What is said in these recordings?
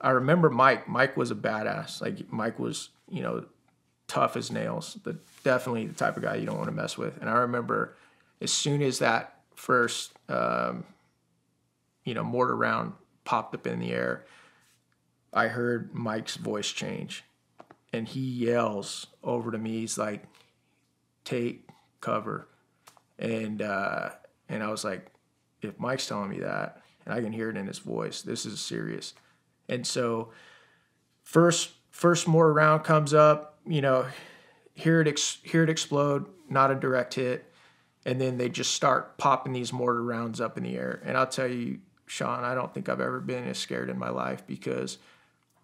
I remember Mike. Mike was a badass. Like Mike was, you know, tough as nails. The definitely the type of guy you don't want to mess with. And I remember as soon as that first, um, you know, mortar round popped up in the air, I heard Mike's voice change, and he yells over to me. He's like, "Take cover," and uh, and I was like, if Mike's telling me that, and I can hear it in his voice, this is serious. And so, first first mortar round comes up, you know, hear it ex- hear it explode, not a direct hit, and then they just start popping these mortar rounds up in the air. And I'll tell you, Shawn, I don't think I've ever been as scared in my life because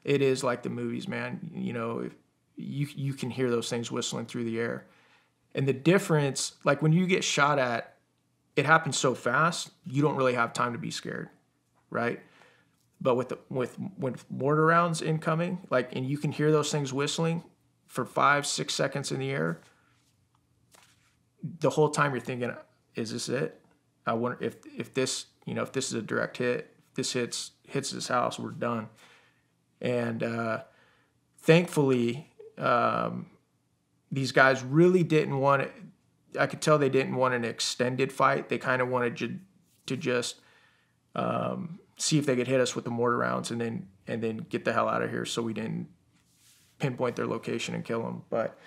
it is like the movies, man. You know, you you can hear those things whistling through the air. And the difference, like when you get shot at, it happens so fast, you don't really have time to be scared, right? But with the, with with mortar rounds incoming, like and you can hear those things whistling for five, six seconds in the air. The whole time you're thinking, is this it? I wonder if if this, you know, if this is a direct hit, this hits hits this house, we're done. And uh, thankfully, um, these guys really didn't want it. I could tell they didn't want an extended fight. They kind of wanted to, to just um, see if they could hit us with the mortar rounds and then and then get the hell out of here, so we didn't pinpoint their location and kill them. But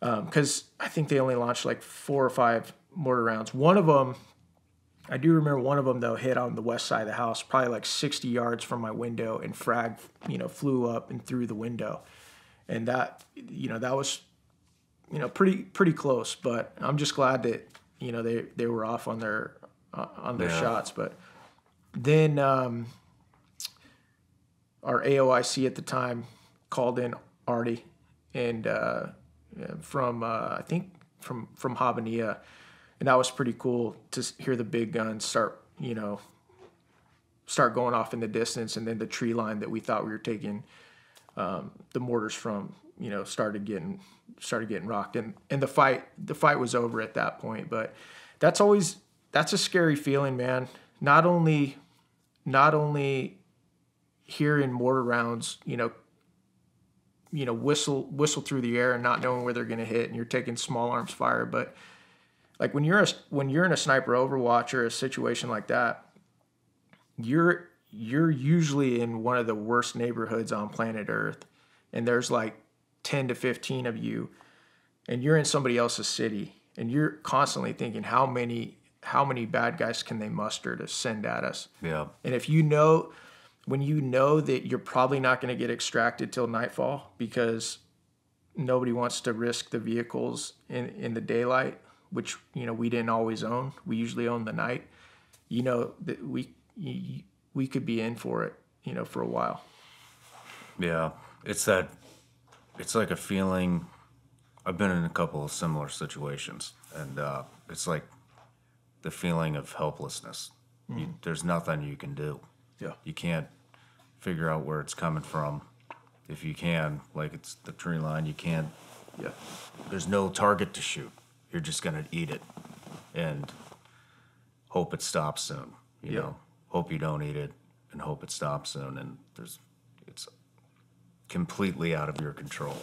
because um, I think they only launched like four or five mortar rounds. One of them, I do remember one of them though hit on the west side of the house, probably like 60 yards from my window, and frag, you know, flew up and through the window, and that, you know, that was, you know, pretty pretty close. But I'm just glad that you know they they were off on their uh, on their Yeah. shots. But then um, our AOIC at the time called in arty and uh, from uh, I think from from Habbaniyah, and that was pretty cool to hear the big guns start you know start going off in the distance, and then the tree line that we thought we were taking um, the mortars from you know started getting started getting rocked, and and the fight the fight was over at that point, but that's always that's a scary feeling, man. Not only not only hearing mortar rounds, you know, you know, whistle whistle through the air and not knowing where they're going to hit, and you're taking small arms fire. But like when you're a, when you're in a sniper overwatch or a situation like that, you're you're usually in one of the worst neighborhoods on planet Earth, and there's like ten to fifteen of you, and you're in somebody else's city, and you're constantly thinking how many how many bad guys can they muster to send at us. Yeah. And if you know, when you know that you're probably not going to get extracted till nightfall because nobody wants to risk the vehicles in, in the daylight, which, you know, we didn't always own. We usually own the night. You know, that we, we could be in for it, you know, for a while. Yeah, it's that. It's like a feeling. I've been in a couple of similar situations, and uh, it's like the feeling of helplessness. You, mm-hmm. there's nothing you can do. Yeah. You can't figure out where it's coming from. If you can, like it's the tree line, you can't. Yeah. There's no target to shoot. You're just gonna eat it, and hope it stops soon. You Yeah. know, hope you don't eat it, and hope it stops soon. And there's, it's completely out of your control.